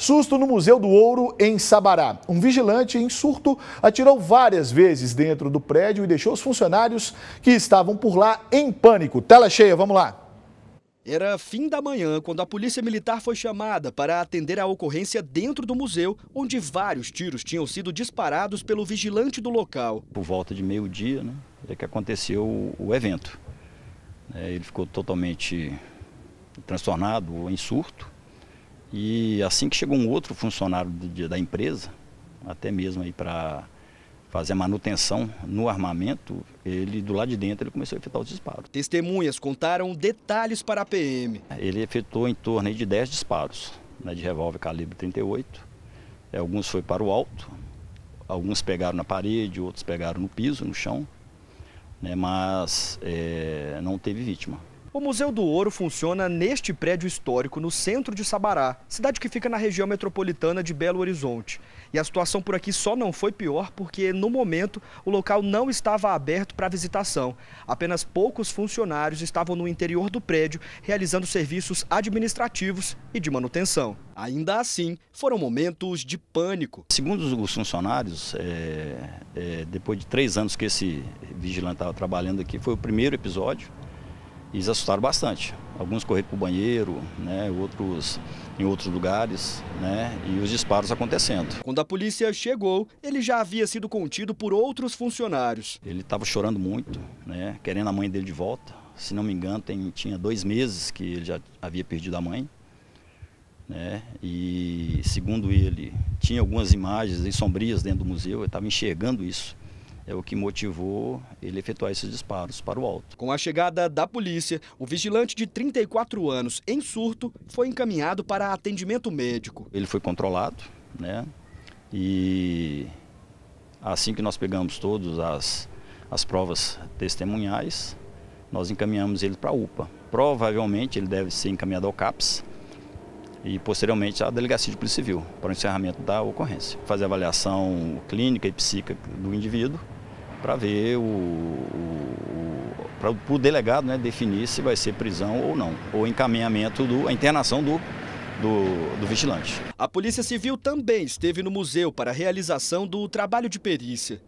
Susto no Museu do Ouro, em Sabará. Um vigilante em surto atirou várias vezes dentro do prédio e deixou os funcionários que estavam por lá em pânico. Tela cheia, vamos lá. Era fim da manhã quando a polícia militar foi chamada para atender a ocorrência dentro do museu, onde vários tiros tinham sido disparados pelo vigilante do local. Por volta de meio-dia, né, é que aconteceu o evento. É, ele ficou totalmente transtornado, em surto e assim que chegou um outro funcionário da empresa, até mesmo aí para fazer a manutenção no armamento, ele do lado de dentro ele começou a efetuar os disparos. Testemunhas contaram detalhes para a PM. Ele efetuou em torno de 10 disparos né, de revólver calibre 38. É, alguns foi para o alto, alguns pegaram na parede, outros pegaram no piso, no chão, né, mas é, não teve vítima. O Museu do Ouro funciona neste prédio histórico no centro de Sabará, cidade que fica na região metropolitana de Belo Horizonte. E a situação por aqui só não foi pior porque, no momento, o local não estava aberto para visitação. Apenas poucos funcionários estavam no interior do prédio realizando serviços administrativos e de manutenção. Ainda assim, foram momentos de pânico. Segundo os funcionários, é, é, depois de três anos que esse vigilante estava trabalhando aqui, foi o primeiro episódio eles assustaram bastante. Alguns correram para o banheiro, né, outros em outros lugares, né, e os disparos acontecendo. Quando a polícia chegou, ele já havia sido contido por outros funcionários. Ele estava chorando muito, né, querendo a mãe dele de volta. Se não me engano, tem, tinha dois meses que ele já havia perdido a mãe. Né, e segundo ele, tinha algumas imagens sombrias dentro do museu, ele estava enxergando isso é o que motivou ele efetuar esses disparos para o alto. Com a chegada da polícia, o vigilante de 34 anos em surto foi encaminhado para atendimento médico. Ele foi controlado, né? E assim que nós pegamos todas as, as provas testemunhais, nós encaminhamos ele para a UPA. Provavelmente ele deve ser encaminhado ao CAPS, e posteriormente à Delegacia de Polícia Civil para o encerramento da ocorrência. Fazer avaliação clínica e psíquica do indivíduo para ver o, o para o delegado né, definir se vai ser prisão ou não, ou encaminhamento do a internação do do, do, vigilante. A Polícia Civil também esteve no museu para a realização do trabalho de perícia.